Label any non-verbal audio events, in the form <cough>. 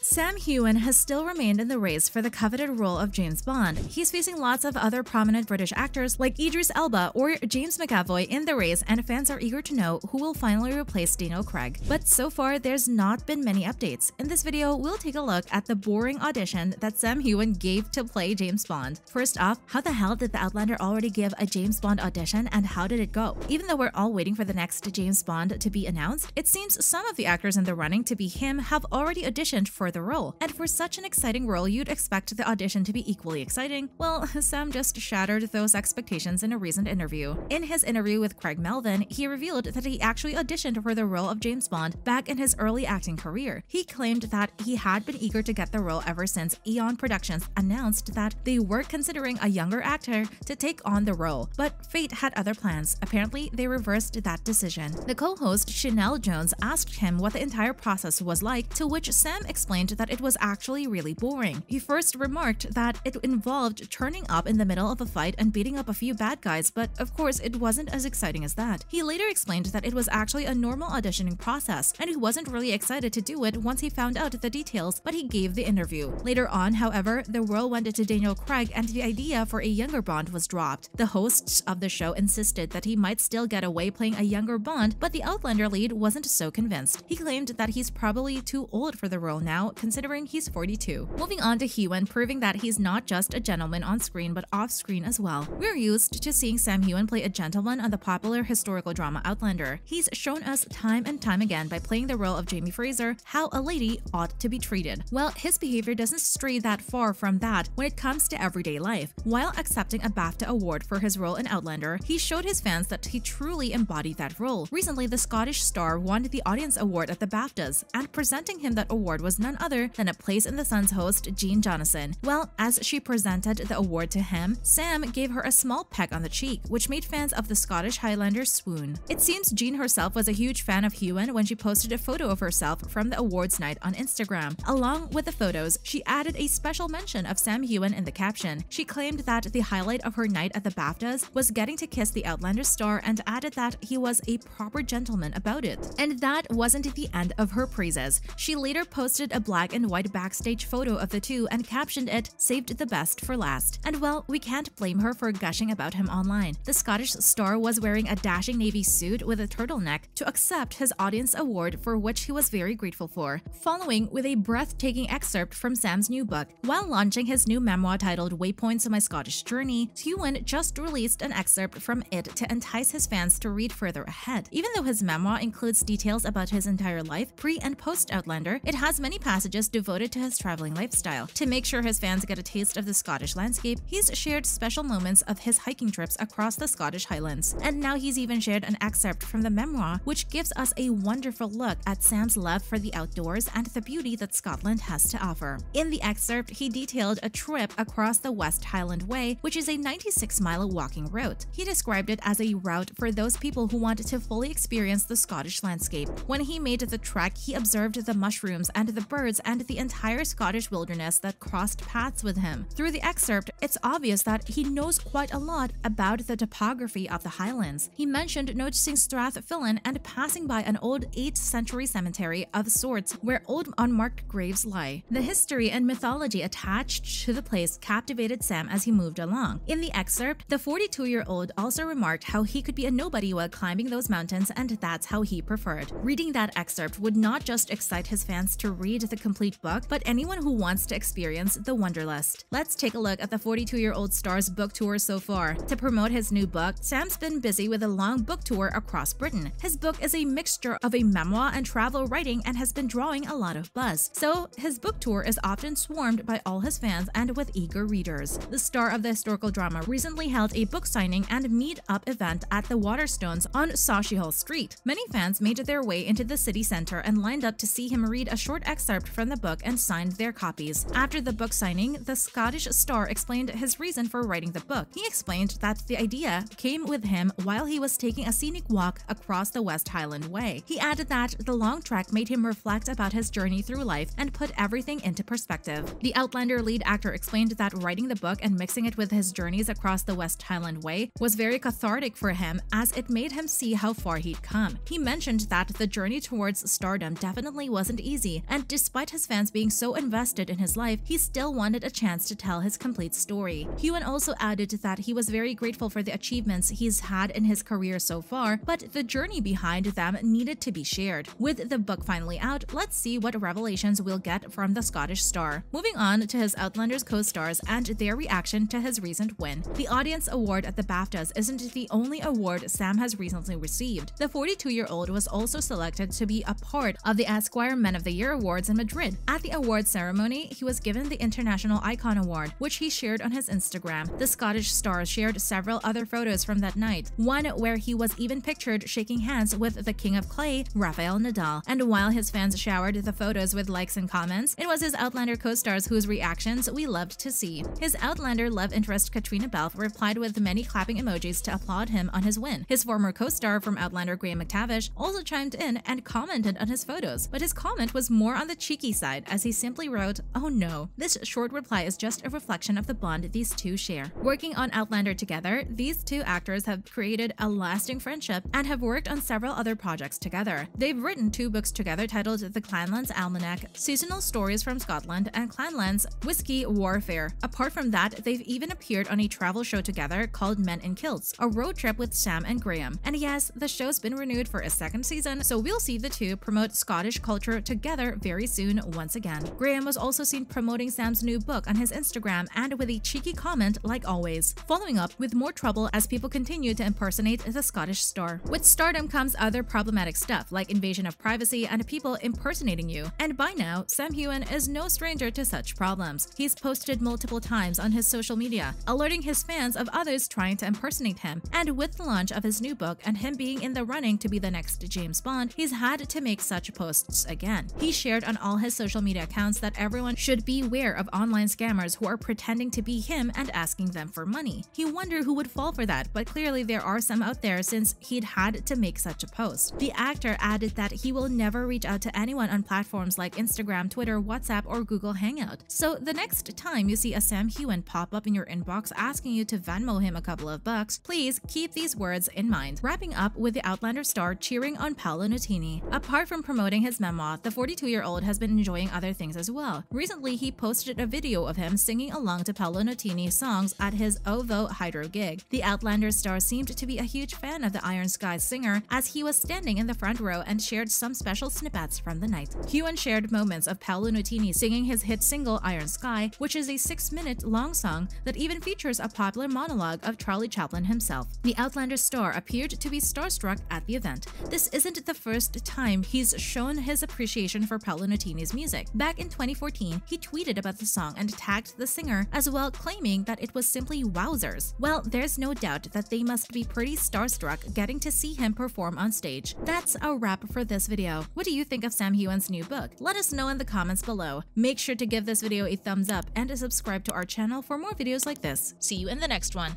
Sam Heughan has still remained in the race for the coveted role of James Bond. He's facing lots of other prominent British actors like Idris Elba or James McAvoy in the race, and fans are eager to know who will finally replace Daniel Craig. But so far, there's not been many updates. In this video, we'll take a look at the boring audition that Sam Heughan gave to play James Bond. First off, how the hell did the Outlander already give a James Bond audition and how did it go? Even though we're all waiting for the next James Bond to be announced, it seems some of the actors in the running to be him have already auditioned for the role. And for such an exciting role, you'd expect the audition to be equally exciting. Well, <laughs> Sam just shattered those expectations in a recent interview. In his interview with Craig Melvin, he revealed that he actually auditioned for the role of James Bond back in his early acting career. He claimed that he had been eager to get the role ever since Eon Productions announced that they were considering a younger actor to take on the role, but fate had other plans. Apparently, they reversed that decision. The co-host Sheinelle Jones asked him what the entire process was like, to which Sam explained that it was actually really boring. He first remarked that it involved turning up in the middle of a fight and beating up a few bad guys, but of course it wasn't as exciting as that. He later explained that it was actually a normal auditioning process, and he wasn't really excited to do it once he found out the details, but he gave the interview. Later on, however, the role went to Daniel Craig and the idea for a younger Bond was dropped. The hosts of the show insisted that he might still get away playing a younger Bond, but the Outlander lead wasn't so convinced. He claimed that he's probably too old for the role now, considering he's 42. Moving on to Heughan, proving that he's not just a gentleman on screen but off screen as well. We're used to seeing Sam Heughan play a gentleman on the popular historical drama Outlander. He's shown us time and time again by playing the role of Jamie Fraser how a lady ought to be treated. Well, his behavior doesn't stray that far from that when it comes to everyday life. While accepting a BAFTA award for his role in Outlander, he showed his fans that he truly embodied that role. Recently, the Scottish star won the Audience Award at the BAFTAs, and presenting him that award was none other than a Place in the Sun's host, Jean Johansson. Well, as she presented the award to him, Sam gave her a small peck on the cheek, which made fans of the Scottish Highlander swoon. It seems Jean herself was a huge fan of Heughan when she posted a photo of herself from the awards night on Instagram. Along with the photos, she added a special mention of Sam Heughan in the caption. She claimed that the highlight of her night at the BAFTAs was getting to kiss the Outlander star and added that he was a proper gentleman about it. And that wasn't the end of her praises. She later posted a black and white backstage photo of the two and captioned it, saved the best for last. And well, we can't blame her for gushing about him online. The Scottish star was wearing a dashing navy suit with a turtleneck to accept his audience award for which he was very grateful for, following with a breathtaking excerpt from Sam's new book. While launching his new memoir titled Waypoints of My Scottish Journey, Heughan just released an excerpt from it to entice his fans to read further ahead. Even though his memoir includes details about his entire life, pre and post Outlander, it has many passages devoted to his traveling lifestyle. To make sure his fans get a taste of the Scottish landscape, he's shared special moments of his hiking trips across the Scottish Highlands. And now he's even shared an excerpt from the memoir, which gives us a wonderful look at Sam's love for the outdoors and the beauty that Scotland has to offer. In the excerpt, he detailed a trip across the West Highland Way, which is a 96-mile walking route. He described it as a route for those people who want to fully experience the Scottish landscape. When he made the trek, he observed the mushrooms and the birds and the entire Scottish wilderness that crossed paths with him. Through the excerpt, it's obvious that he knows quite a lot about the topography of the Highlands. He mentioned noticing Strathfillan and passing by an old 8th century cemetery of sorts where old unmarked graves lie. The history and mythology attached to the place captivated Sam as he moved along. In the excerpt, the 42-year-old also remarked how he could be a nobody while climbing those mountains and that's how he preferred. Reading that excerpt would not just excite his fans to read the complete book, but anyone who wants to experience the Wonderlust. Let's take a look at the 42-year-old star's book tour so far. To promote his new book, Sam's been busy with a long book tour across Britain. His book is a mixture of a memoir and travel writing and has been drawing a lot of buzz. So, his book tour is often swarmed by all his fans and with eager readers. The star of the historical drama recently held a book signing and meet-up event at the Waterstones on Sauchiehall Street. Many fans made their way into the city center and lined up to see him read a short excerpt from the book and signed their copies. After the book signing, the Scottish star explained his reason for writing the book. He explained that the idea came with him while he was taking a scenic walk across the West Highland Way. He added that the long trek made him reflect about his journey through life and put everything into perspective. The Outlander lead actor explained that writing the book and mixing it with his journeys across the West Highland Way was very cathartic for him as it made him see how far he'd come. He mentioned that the journey towards stardom definitely wasn't easy, and despite his fans being so invested in his life, he still wanted a chance to tell his complete story. Heughan also added that he was very grateful for the achievements he's had in his career so far, but the journey behind them needed to be shared. With the book finally out, let's see what revelations we'll get from the Scottish star. Moving on to his Outlanders co-stars and their reaction to his recent win. The Audience Award at the BAFTAs isn't the only award Sam has recently received. The 42-year-old was also selected to be a part of the Esquire Men of the Year Awards in Madrid. At the awards ceremony, he was given the International Icon Award, which he shared on his Instagram. The Scottish star shared several other photos from that night, one where he was even pictured shaking hands with the King of Clay, Rafael Nadal. And while his fans showered the photos with likes and comments, it was his Outlander co-stars whose reactions we loved to see. His Outlander love interest Caitríona Balfe replied with many clapping emojis to applaud him on his win. His former co-star from Outlander Graham McTavish also chimed in and commented on his photos, but his comment was more on the cheeky side as he simply wrote, Oh no. This short reply is just a reflection of the bond these two share. Working on Outlander together, these two actors have created a lasting friendship and have worked on several other projects together. They've written two books together titled The Clanlands Almanac, Seasonal Stories from Scotland, and Clanlands Whiskey Warfare. Apart from that, they've even appeared on a travel show together called Men in Kilts, a road trip with Sam and Graham. And yes, the show's been renewed for a second season, so we'll see the two promote Scottish culture together very soon once again. Graham was also seen promoting Sam's new book on his Instagram and with a cheeky comment like always, following up with more trouble as people continue to impersonate the Scottish star. With stardom comes other problematic stuff like invasion of privacy and people impersonating you. And by now, Sam Heughan is no stranger to such problems. He's posted multiple times on his social media, alerting his fans of others trying to impersonate him. And with the launch of his new book and him being in the running to be the next James Bond, he's had to make such posts again. He shared on all his social media accounts that everyone should beware of online scammers who are pretending to be him and asking them for money. He wondered who would fall for that, but clearly there are some out there since he'd had to make such a post. The actor added that he will never reach out to anyone on platforms like Instagram, Twitter, WhatsApp, or Google Hangout. So the next time you see a Sam Heughan pop up in your inbox asking you to Venmo him a couple of bucks, please keep these words in mind. Wrapping up with the Outlander star cheering on Paolo Nutini. Apart from promoting his memoir, the 42-year-old has been enjoying other things as well. Recently, he posted a video of him singing along to Paolo Nutini's songs at his OVO Hydro gig. The Outlander star seemed to be a huge fan of the Iron Skies singer as he was standing in the front row and shared some special snippets from the night. Heughan shared moments of Paolo Nutini singing his hit single Iron Sky, which is a six-minute long song that even features a popular monologue of Charlie Chaplin himself. The Outlander star appeared to be starstruck at the event. This isn't the first time he's shown his appreciation for Paolo Nutini's music. Back in 2014, he tweeted about the song and tagged the singer as well, claiming that it was simply wowzers. Well, there's no doubt that they must be pretty starstruck getting to see him perform on stage. That's a wrap for this video. What do you think of Sam Heughan's new book? Let us know in the comments below. Make sure to give this video a thumbs up and subscribe to our channel for more videos like this. See you in the next one.